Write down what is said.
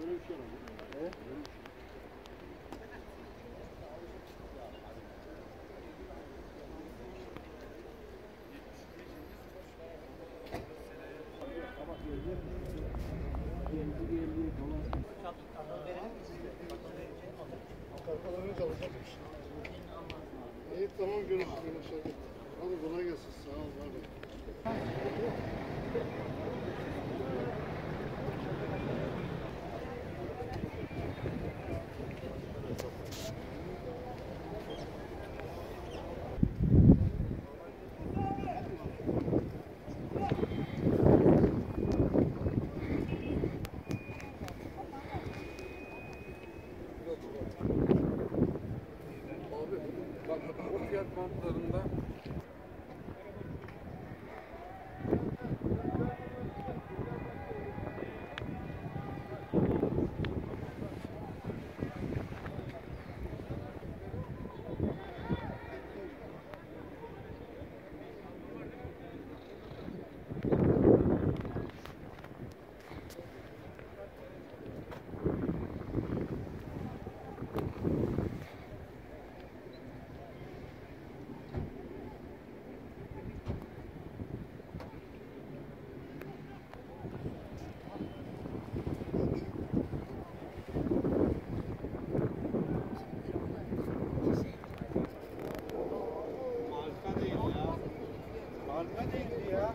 Böyle bir şey var. Evet. Arkalarını çalışacakmış. İyi tamam görüşürüz. Hadi kolay gelsin. Sağ ol. المدينة